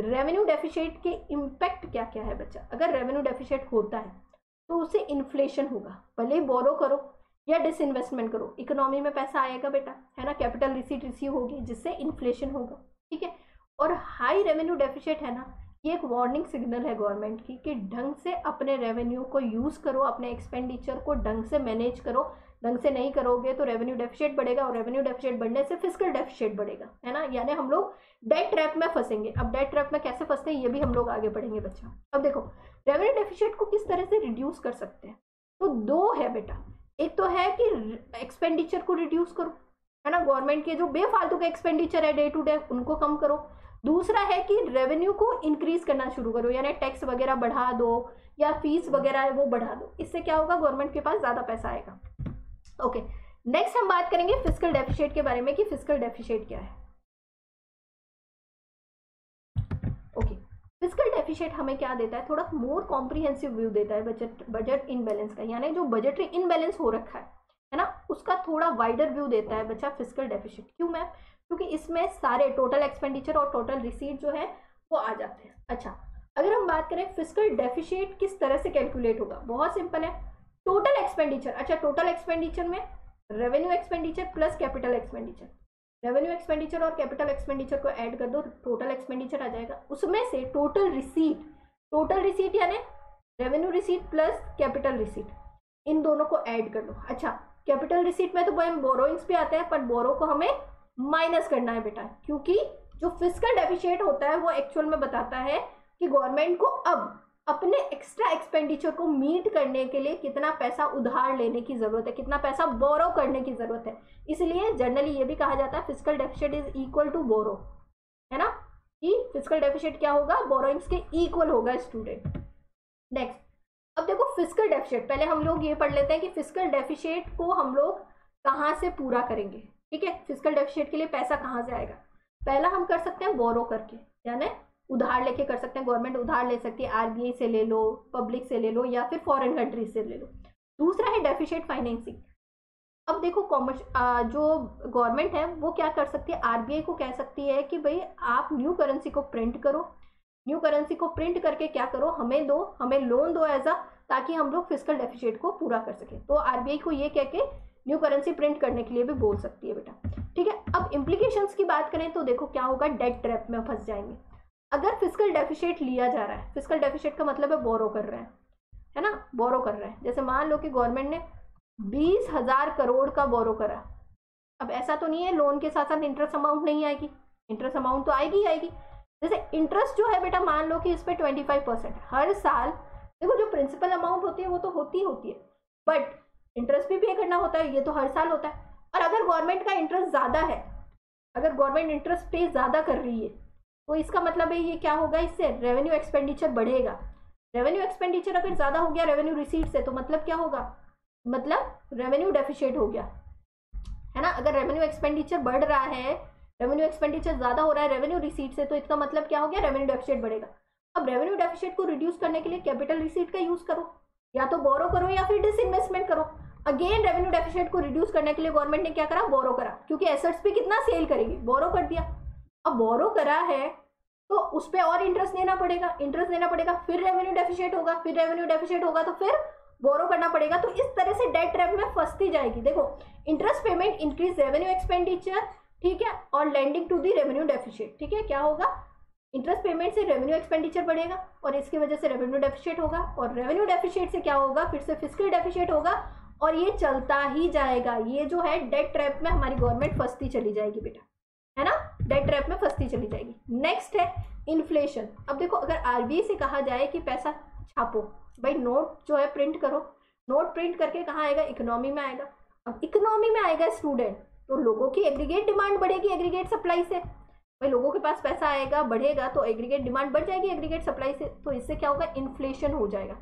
रेवेन्यू डेफिशिएट के इम्पैक्ट क्या क्या है बच्चा? अगर रेवेन्यू डेफिशिएट होता है तो उससे इन्फ्लेशन होगा, भले बोरो करो या डिसइन्वेस्टमेंट करो। इकोनॉमी में पैसा आएगा बेटा, है ना? कैपिटल रिसीट रिसीव होगी, जिससे इन्फ्लेशन होगा, ठीक है? और हाई रेवेन्यू डेफिशिएट है ना, ये एक वार्निंग सिग्नल है गवर्नमेंट की कि ढंग से अपने रेवेन्यू को यूज़ करो, अपने एक्सपेंडिचर को ढंग से मैनेज करो। ढंग से नहीं करोगे तो रेवेन्यू डेफिशिएट बढ़ेगा और रेवेन्यू डेफिशिएट बढ़ने से फ़िज़िकल डेफिशिएट बढ़ेगा, है ना? यानी हम लोग डेट ट्रैप में फंसेंगे। अब डेट ट्रैप में कैसे फंसते हैं, ये भी हम लोग आगे बढ़ेंगे बच्चा। अब देखो रेवेन्यू डेफिशिएट को किस तरह से रिड्यूस कर सकते हैं? तो दो है बेटा। एक तो है कि एक्सपेंडिचर को रिड्यूस करो, है ना? गवर्नमेंट के जो बेफालतू के एक्सपेंडिचर है डे टू डे उनको कम करो। दूसरा है कि रेवेन्यू को इंक्रीज करना शुरू करो, यानी टैक्स वगैरह बढ़ा दो या फ़ीस वगैरह है, वो बढ़ा दो। इससे क्या होगा? गवर्नमेंट के पास ज़्यादा पैसा आएगा। ओके नेक्स्ट हम बात करेंगे फ़िज़िकल डेफिशिएट के बारे में कि फ़िज़िकल डेफिशिएट क्या है। फ़िज़िकल डेफिशिएट हमें क्या देता है? थोड़ा मोर कॉम्प्रिहेंसिव व्यू देता है बजट बजट इनबैलेंस का। यानी जो बजटरी इनबैलेंस हो रखा है है ना? उसका थोड़ा वाइडर व्यू देता है बच्चा फ़िज़िकल डेफिशिएट क्यों मैम क्योंकि इसमें सारे टोटल एक्सपेंडिचर और टोटल रिसीट जो है, वो आ जाते हैं। अच्छा अगर हम बात करें फ़िज़िकल डेफिशिएट किस तरह से कैलकुलेट होगा? बहुत सिंपल है। टोटल एक्सपेंडिचर अच्छा टोटल एक्सपेंडिचर में revenue expenditure plus capital expenditure revenue expenditure और कैपिटल एक्सपेंडिचर को ऐड कर दो टोटल एक्सपेंडिचर आ जाएगा। उसमें से टोटल रिसीट टोटल रिसीट यानी revenue receipt plus capital receipt इन दोनों को ऐड कर लो अच्छा कैपिटल रिसीट में तो बोरोइंग्स भी आते हैं, पर बोरो को हमें माइनस करना है बेटा, क्योंकि जो फ़िज़िकल डेफिशिएट होता है, वो एक्चुअल में बताता है कि गवर्नमेंट को अब अपने एक्स्ट्रा एक्सपेंडिचर को मीट करने के लिए कितना पैसा उधार लेने की ज़रूरत है, कितना पैसा बोरो करने की ज़रूरत है। इसलिए जनरली ये भी कहा जाता है physical deficit is equal to borrow है ना? कि फ़िज़िकल डेफिशिट क्या होगा? बोरोइंग्स के इक्वल होगा स्टूडेंट नेक्स्ट अब देखो फ़िज़िकल डेफिशिएट पहले हम लोग ये पढ़ लेते हैं कि फ़िज़िकल डेफिशिएट को हम लोग कहाँ से पूरा करेंगे, ठीक है? फ़िज़िकल डेफिशिएट के लिए पैसा कहाँ से आएगा? पहला हम कर सकते हैं बोरो करके यानी उधार लेके कर सकते हैं गवर्नमेंट उधार ले सकती है आरबीआई से ले लो पब्लिक से ले लो, या फिर फॉरेन कंट्रीज़ से ले लो। दूसरा है डेफिशिएट फाइनेंसिंग अब देखो कॉमर्स जो गवर्नमेंट है, वो क्या कर सकती है आरबीआई को कह सकती है कि भाई आप न्यू करेंसी को प्रिंट करो। न्यू करेंसी को प्रिंट करके क्या करो, हमें दो, हमें लोन दो एज अ ताकि हम लोग फ़िज़िकल डेफिशिएट को पूरा कर सकें। तो आरबीआई को ये कह के न्यू करेंसी प्रिंट करने के लिए भी बोल सकती है बेटा। ठीक है, अब इम्प्लीकेशंस की बात करें तो देखो क्या होगा डेट ट्रैप में फंस जाएँगे। अगर फ़िज़िकल डेफिशिएट लिया जा रहा है फ़िज़िकल डेफिशिएट का मतलब है बोरो कर रहे हैं, है ना? बोरो कर रहे हैं। जैसे मान लो कि गवर्नमेंट ने बीस हज़ार करोड़ का बोरो करा। अब ऐसा तो नहीं है लोन के साथ साथ इंटरेस्ट अमाउंट नहीं आएगी। इंटरेस्ट अमाउंट तो आएगी ही आएगी। जैसे इंटरेस्ट जो है बेटा, मान लो कि इस पर ट्वेंटी फाइव परसेंट हर साल, देखो जो प्रिंसिपल अमाउंट होती है, वो तो होती होती है। बट इंटरेस्ट भी पे करना होता है, ये तो हर साल होता है। और अगर गवर्नमेंट का इंटरेस्ट ज़्यादा है, अगर गवर्नमेंट इंटरेस्ट पे ज़्यादा कर रही है तो इसका मतलब है ये क्या होगा, इससे रेवेन्यू एक्सपेंडिचर बढ़ेगा। रेवेन्यू एक्सपेंडिचर अगर ज़्यादा हो गया रेवेन्यू रिसीट से तो मतलब क्या होगा? मतलब रेवेन्यू डेफिशिएट हो गया। है ना? अगर रेवेन्यू एक्सपेंडिचर बढ़ रहा है रेवेन्यू एक्सपेंडिचर ज़्यादा हो रहा है रेवेन्यू रिसीट से तो इसका मतलब क्या हो गया? रेवेन्यू डेफिशिएट बढ़ेगा। अब रेवेन्यू डेफिशिएट को रिड्यूस करने के लिए कैपिटल रिसीट का यूज़ करो। या तो बोरो करो या फिर डिसइन्वेस्टमेंट करो। अगेन रेवेन्यू डेफिशिएट को रिड्यूस करने के लिए गवर्नमेंट ने क्या करा? बोरो करा। क्योंकि एसेट्स पे कितना सेल करेगी। बोरो कर दिया। अब बोरो करा है तो उस पर और इंटरेस्ट देना पड़ेगा। इंटरेस्ट देना पड़ेगा, फिर रेवेन्यू डेफिशिएट होगा, फिर रेवेन्यू डेफिशिएट होगा तो फिर बोरो करना पड़ेगा। तो इस तरह से डेट ट्रैप में फंसती जाएगी। देखो interest payment increase revenue expenditure ठीक है, और landing to the revenue deficit ठीक है, क्या होगा? इंटरेस्ट पेमेंट से रेवेन्यू एक्सपेंडिचर बढ़ेगा, और इसकी वजह से रेवेन्यू डेफिशिएट होगा, और रेवेन्यू डेफिशिएट से क्या होगा? फिर से फ़िज़िकल डेफिशिएट होगा, और ये चलता ही जाएगा। ये जो है डेट ट्रैप में हमारी गवर्नमेंट फंसती चली जाएगी बेटा। है ना? डेट ट्रैप में फंसती चली जाएगी। नेक्स्ट है इन्फ्लेशन अब देखो, अगर आरबीआई से कहा जाए कि पैसा छापो, भाई नोट जो है प्रिंट करो। नोट प्रिंट करके कहाँ आएगा? इकोनॉमी में आएगा। अब इकोनॉमी में आएगा स्टूडेंट तो लोगों की एग्रीगेट डिमांड बढ़ेगी एग्रीगेट सप्लाई से। भाई लोगों के पास पैसा आएगा, बढ़ेगा तो एग्रीगेट डिमांड बढ़ जाएगी एग्रीगेट सप्लाई से। तो इससे क्या होगा? इन्फ्लेशन हो जाएगा।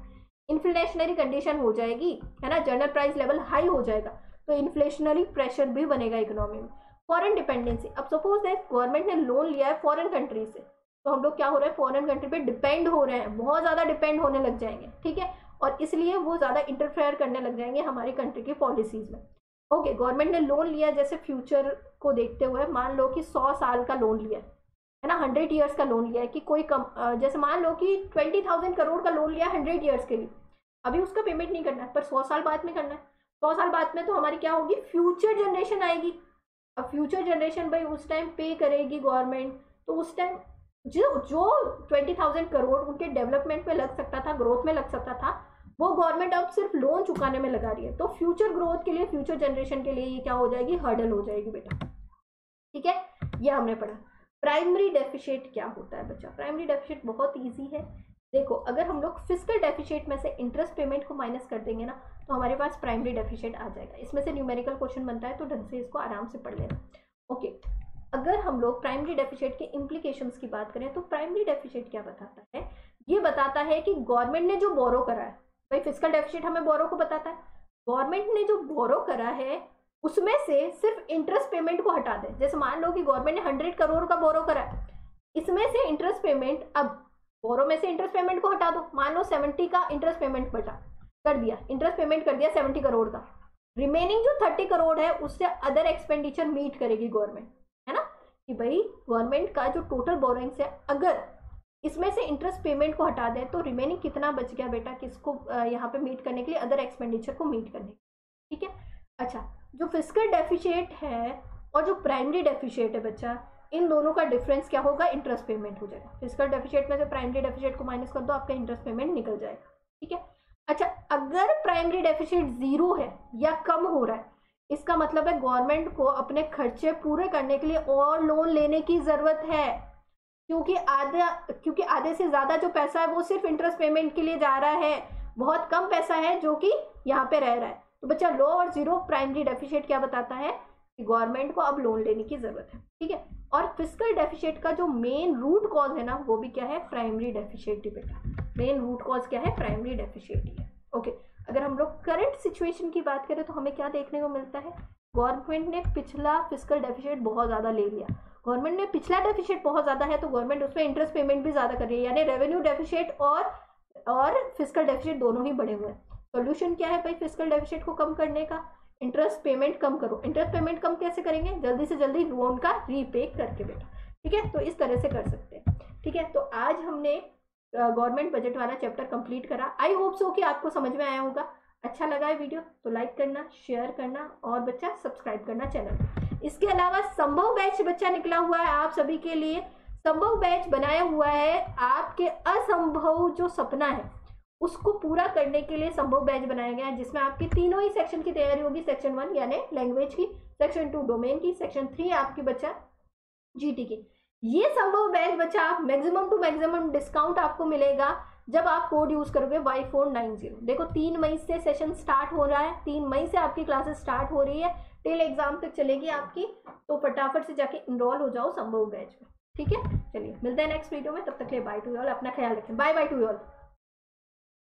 इन्फ्लेशनरी कंडीशन हो जाएगी, है ना? जनरल प्राइस लेवल हाई हो जाएगा। तो इन्फ्लेशनरी प्रेशर भी बनेगा इकोनॉमी में। फॉरेन डिपेंडेंसी अब सपोज़ दैट गवर्नमेंट ने लोन लिया है फॉरेन कंट्री से तो हम लोग क्या हो रहे हैं? फॉरेन कंट्री पे डिपेंड हो रहे हैं। बहुत ज़्यादा डिपेंड होने लग जाएँगे, ठीक है? और इसलिए वो ज़्यादा इंटरफेयर करने लग जाएँगे हमारी कंट्री की पॉलिसीज़ में। ओके गवर्नमेंट ने लोन लिया जैसे फ्यूचर को देखते हुए मान लो कि सौ साल का लोन लिया है ना? हंड्रेड ईयर्स का लोन लिया है कि कोई कम जैसे मान लो कि ट्वेंटी थाउज़ेंड करोड़ का लोन लिया हंड्रेड ईयर्स के लिए। अभी उसका पेमेंट नहीं करना है, पर सौ साल बाद में करना है। सौ साल बाद में तो हमारी क्या होगी? फ्यूचर जनरेशन आएगी। अब फ्यूचर जनरेशन भाई उस टाइम पे करेगी गवर्नमेंट तो उस टाइम जो जो ट्वेंटी थाउज़ेंड करोड़ उनके डेवलपमेंट में लग सकता था ग्रोथ में लग सकता था, वो गवर्नमेंट अब सिर्फ़ लोन चुकाने में लगा रही है। तो फ्यूचर ग्रोथ के लिए फ्यूचर जनरेशन के लिए ये क्या हो जाएगी? हर्डल हो जाएगी बेटा। ठीक है? ये हमने पढ़ा। प्राइमरी डेफिशिएट क्या होता है बच्चा? प्राइमरी डेफिशिएट बहुत ईजी है। देखो, अगर हम लोग फ़िज़िकल डेफिशिएट में से इंटरेस्ट पेमेंट को माइनस कर देंगे ना तो हमारे पास प्राइमरी डेफिशिएट आ जाएगा। इसमें से न्यूमेरिकल क्वेश्चन बनता है तो ढंग से इसको आराम से पढ़ लेना। ओके अगर हम लोग प्राइमरी डेफिशिएट के इम्प्लीकेशन की बात करें तो प्राइमरी डेफिशिएट क्या बताता है? ये बताता है कि गवर्नमेंट ने जो बोरो करा है, भाई फ़िज़िकल डेफिशिएट हमें बोरो को बताता है। गवर्नमेंट ने जो बोरो करा है, उसमें से सिर्फ़ इंटरेस्ट पेमेंट को हटा दें। जैसे मान लो कि गवर्नमेंट ने हंड्रेड करोड़ का बोरो करा है, इसमें से इंटरेस्ट पेमेंट अब बोरो में से इंटरेस्ट पेमेंट को हटा दो। मान लो सेवेंटी का इंटरेस्ट पेमेंट बटा कर दिया। इंटरेस्ट पेमेंट कर दिया सेवेंटी करोड़ का। रिमेनिंग जो थर्टी करोड़ है, उससे अदर एक्सपेंडिचर मीट करेगी गवर्नमेंट है ना? कि भाई गवर्नमेंट का जो टोटल बोरोइंग्स है, अगर इसमें से इंटरेस्ट पेमेंट को हटा दें तो रिमेनिंग कितना बच गया बेटा? किसको यहाँ पे मीट करने के लिए अदर एक्सपेंडिचर को मीट करने ठीक है? अच्छा जो फ़िज़िकल डेफिशिएट है और जो प्राइमरी डेफिशिएट है बच्चा इन दोनों का डिफरेंस क्या होगा? इंटरेस्ट पेमेंट हो जाएगा। फ़िज़िकल डेफिशिएट में से प्राइमरी डेफिशिएट को माइनस कर दो, आपका इंटरेस्ट पेमेंट निकल जाएगा। ठीक है? अच्छा अगर प्राइमरी डेफिशिएट ज़ीरो है या कम हो रहा है, इसका मतलब है गवर्नमेंट को अपने खर्चे पूरे करने के लिए और लोन लेने की ज़रूरत है। क्योंकि आधा, क्योंकि आधे से ज़्यादा जो पैसा है वो सिर्फ़ इंटरेस्ट पेमेंट के लिए जा रहा है। बहुत कम पैसा है जो कि यहाँ पे रह रहा है। तो बच्चा लो और ज़ीरो प्राइमरी डेफिशिएट क्या बताता है? गवर्नमेंट को अब लोन लेने की ज़रूरत है, ठीक है? और फ़िज़िकल डेफिशिएट का जो मेन रूट कॉज है ना, वो भी क्या है? प्राइमरी डेफिशिएट ही बेटा। मेन रूट कॉज क्या है? प्राइमरी डेफिशिएट ही है ओके अगर हम लोग करंट सिचुएशन की बात करें तो हमें क्या देखने को मिलता है? गवर्नमेंट ने पिछला फ़िज़िकल डेफिशिएट बहुत ज़्यादा ले लिया। गवर्नमेंट ने पिछला डेफिशिएट बहुत ज़्यादा है तो गवर्नमेंट उसमें इंटरेस्ट पेमेंट भी ज़्यादा कर रही है, यानी रेवेन्यू डेफिशिएट और और फ़िज़िकल डेफिशिएट दोनों ही बढ़े हुए हैं। सोल्यूशन क्या है भाई फ़िज़िकल डेफिशिएट को कम करने का? इंटरेस्ट पेमेंट कम करो। इंटरेस्ट पेमेंट कम कैसे करेंगे? जल्दी से जल्दी लोन का रीपे करके बेटा। ठीक है? तो इस तरह से कर सकते हैं। ठीक है? तो आज हमने गवर्नमेंट बजट वाला चैप्टर कंप्लीट करा। आई होप सो कि आपको समझ में आया होगा। अच्छा लगा है वीडियो तो लाइक करना शेयर करना और बच्चा सब्सक्राइब करना चैनल इसके अलावा संभव बैच बच्चा निकला हुआ है आप सभी के लिए। संभव बैच बनाया हुआ है आपके असंभव जो सपना है। उसको पूरा करने के लिए संभव बैच बनाया गया है, जिसमें आपकी तीनों ही सेक्शन की तैयारी होगी सेक्शन वन यानी लैंग्वेज की सेक्शन टू डोमेन की सेक्शन थ्री आपकी बच्चा जीटी की। ये संभव बैच बच्चा, आप मैक्सिमम टू मैक्सिमम डिस्काउंट आपको मिलेगा जब आप कोड यूज़ करोगे वाई फोर नाइन ज़ीरो देखो, तीन मई से सेशन स्टार्ट हो रहा है, तीन मई से आपकी क्लासेस स्टार्ट हो रही है टिल एग्ज़ाम तक चलेगी आपकी तो फटाफट से जाके इनरोल हो जाओ संभव बैच में। ठीक है? चलिए, मिलते हैं नेक्स्ट वीडियो में, तब तक के बाय टू ऑल अपना ख्याल रखें। Bye by two all